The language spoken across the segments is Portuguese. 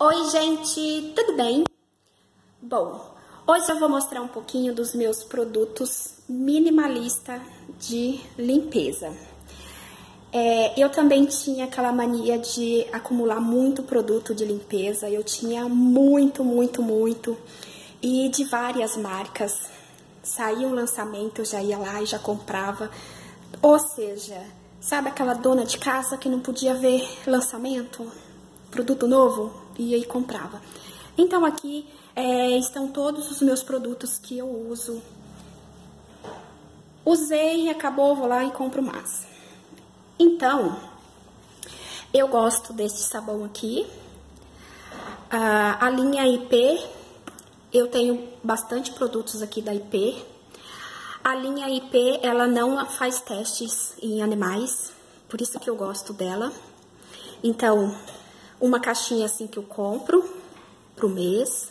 Oi, gente, tudo bem? Bom, hoje eu vou mostrar um pouquinho dos meus produtos minimalista de limpeza. É, eu também tinha aquela mania de acumular muito produto de limpeza, eu tinha muito, muito, muito, e de várias marcas. Saía um lançamento, eu já ia lá e já comprava. Ou seja, sabe aquela dona de casa que não podia ver lançamento? produto novo, ia e comprava. Então aqui é, estão todos os meus produtos que eu uso. Usei, acabou, vou lá e compro mais. Então, eu gosto desse sabão aqui. a linha IP, eu tenho bastante produtos aqui da IP. A linha IP, ela não faz testes em animais, por isso que eu gosto dela. Então, uma caixinha assim que eu compro pro mês.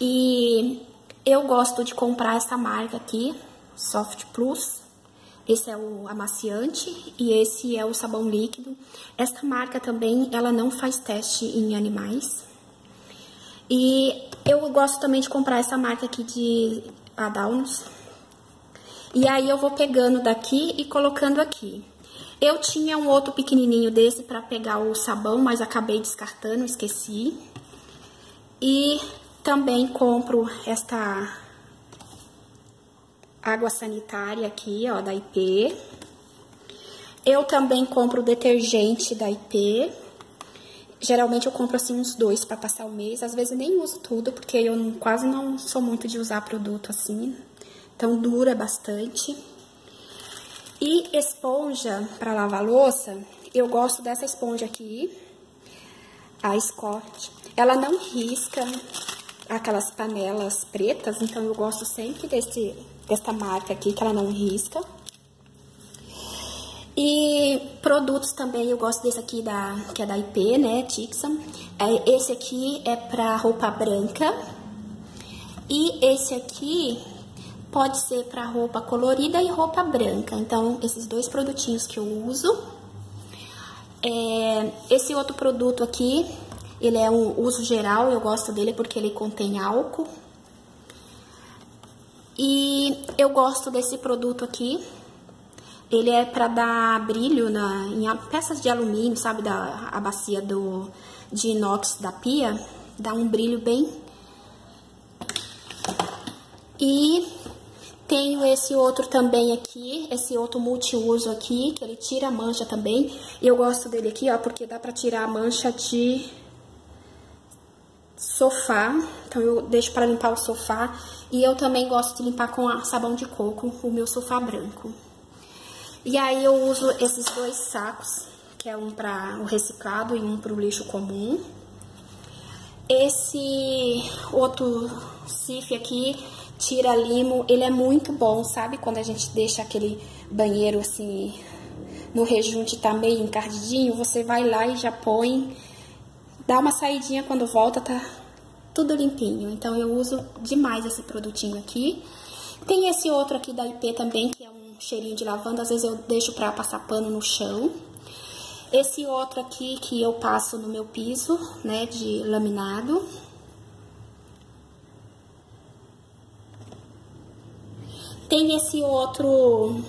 E eu gosto de comprar essa marca aqui, Soft Plus. Esse é o amaciante e esse é o sabão líquido. Esta marca também, ela não faz teste em animais. E eu gosto também de comprar essa marca aqui de Adalnos. E aí eu vou pegando daqui e colocando aqui. Eu tinha um outro pequenininho desse para pegar o sabão, mas acabei descartando, esqueci. E também compro esta água sanitária aqui, ó, da IP. Eu também compro detergente da IP. Geralmente eu compro assim uns dois para passar o mês. Às vezes nem uso tudo, porque eu quase não sou muito de usar produto assim. Então dura bastante. E esponja para lavar louça, eu gosto dessa esponja aqui, a Scott. Ela não risca aquelas panelas pretas, então eu gosto sempre desse, desta marca aqui, que ela não risca. E produtos também, eu gosto desse aqui, da, que é da IP, né, Tixan. É, esse aqui é pra roupa branca. E esse aqui Pode ser para roupa colorida e roupa branca. Então, esses dois produtinhos que eu uso. É, esse outro produto aqui, ele é um uso geral, eu gosto dele porque ele contém álcool. E eu gosto desse produto aqui. Ele é para dar brilho na, em peças de alumínio, sabe, da a bacia do, de inox da pia. Dá um brilho bem... E tenho esse outro também aqui, esse outro multiuso aqui, que ele tira a mancha também. Eu gosto dele aqui, ó, porque dá pra tirar a mancha de sofá. Então, eu deixo para limpar o sofá. E eu também gosto de limpar com sabão de coco o meu sofá branco. E aí, eu uso esses dois sacos, que é um para o reciclado e um para o lixo comum. Esse outro sif aqui tira limo, ele é muito bom, sabe? Quando a gente deixa aquele banheiro assim no rejunte tá meio encardidinho, você vai lá e já põe, dá uma saidinha quando volta, tá tudo limpinho. Então eu uso demais esse produtinho aqui. Tem esse outro aqui da IP também, que é um cheirinho de lavanda, às vezes eu deixo pra passar pano no chão. Esse outro aqui que eu passo no meu piso, né, de laminado. Tem esse outro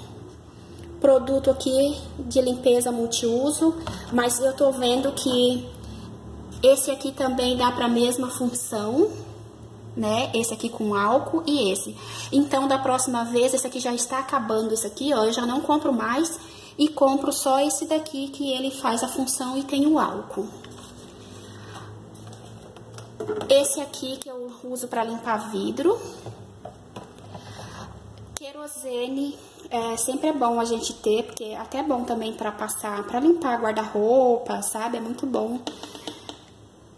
produto aqui de limpeza multiuso, mas eu tô vendo que esse aqui também dá para a mesma função, né? Esse aqui com álcool e esse. Então, da próxima vez, esse aqui já está acabando, esse aqui, ó, eu já não compro mais e compro só esse daqui que ele faz a função e tem o álcool. Esse aqui que eu uso para limpar vidro, Querosene é, sempre é bom a gente ter, porque até é bom também para passar, para limpar guarda-roupa, sabe? É muito bom.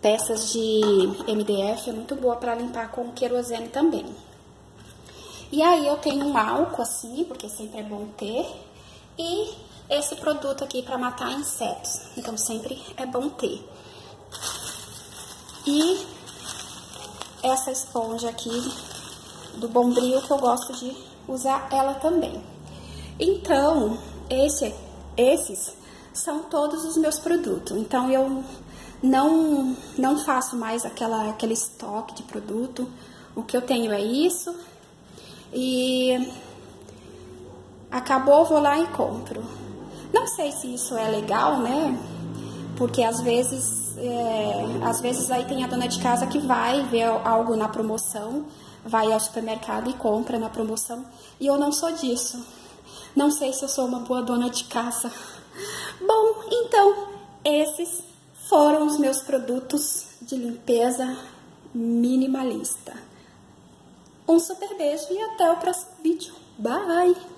Peças de MDF é muito boa para limpar com querosene também. E aí eu tenho um álcool assim, porque sempre é bom ter. E esse produto aqui para matar insetos. Então sempre é bom ter. E essa esponja aqui do Bombril que eu gosto de usar ela também. Então, esse, esses são todos os meus produtos. Então, eu não, não faço mais aquela, aquele estoque de produto. O que eu tenho é isso. E acabou, vou lá e compro. Não sei se isso é legal, né? Porque às vezes, é, às vezes aí tem a dona de casa que vai ver algo na promoção, vai ao supermercado e compra na promoção. E eu não sou disso. Não sei se eu sou uma boa dona de casa. Bom, então, esses foram os meus produtos de limpeza minimalista. Um super beijo e até o próximo vídeo. Bye!